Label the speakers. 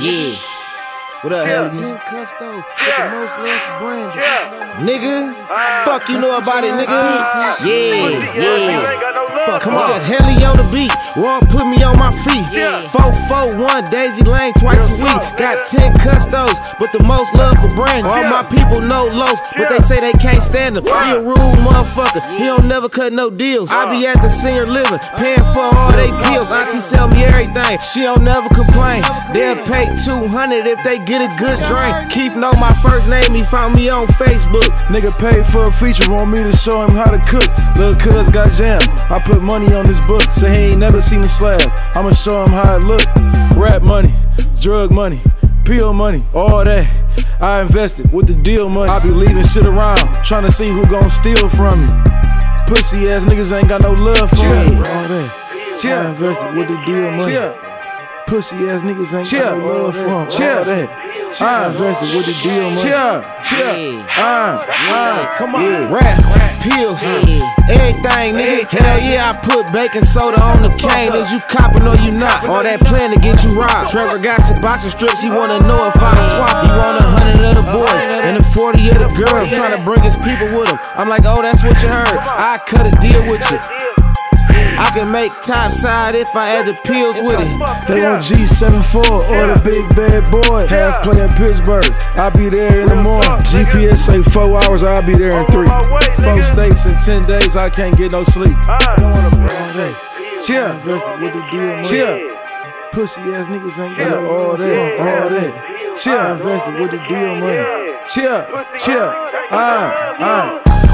Speaker 1: Yeah. What up,
Speaker 2: Yeah.
Speaker 3: Ten custos with the most love for Brandon.
Speaker 1: Nigga, uh, fuck you know about it, nigga. Yeah,
Speaker 2: You
Speaker 1: yeah.
Speaker 2: ain't got no love
Speaker 1: Fuck, come on, on the beat. Raw put me on my feet.
Speaker 2: Yeah.
Speaker 1: Four, four, one, Daisy Lane twice a week. Got ten custos, but the most love for Brandon. All
Speaker 2: Yeah.
Speaker 1: my people know Los, but
Speaker 2: Yeah.
Speaker 1: they say they can't stand him. He a rude motherfucker. He don't never cut no deals. I be uh. at the senior living, paying for all they uh. bills. Auntie sell me everything. She don't never complain. They'll pay 200 if they get a good drink. Keith know my first name. He found me on Facebook.
Speaker 4: Nigga paid for a feature, want me to show him how to cook. Lil' cuz got jammed. I put money on this book, say he ain't never seen a slab. I'ma show him how it look. Rap money, drug money, pill money, all that. I invested with the deal money. I be leaving shit around, trying to see who gon' steal from me. Pussy ass niggas ain't got no love for me. All that. I invested with the deal money. Pussy ass niggas ain't got no love for 'em. All that. I invested with the deal money. Chill, chill. Ah, ah,
Speaker 1: Come on,
Speaker 4: yeah.
Speaker 1: rap, pills, everything, nigga. Hell yeah, I put baking soda on the cane. Is you copping or you not? All that plan to get you robbed. Trevor got some boxing strips. He wanna know if I swap. He want a hundred of the boys and a forty of the girls. Trying to bring his people with him. I'm like, oh, that's what you heard. I cut a deal with you. I can make top side if I add the pills with it.
Speaker 4: They want G74 or the big bad boy. Half play in Pittsburgh. I'll be there in the morning. GPS say four hours, I'll be there in three. Four states in 10 days, I can't get no sleep. Chill. Invested with the deal, man. Chill. Pussy ass niggas ain't got no all that, all that. Chill. Invested with the deal money. Chill, chill. Ah, ah.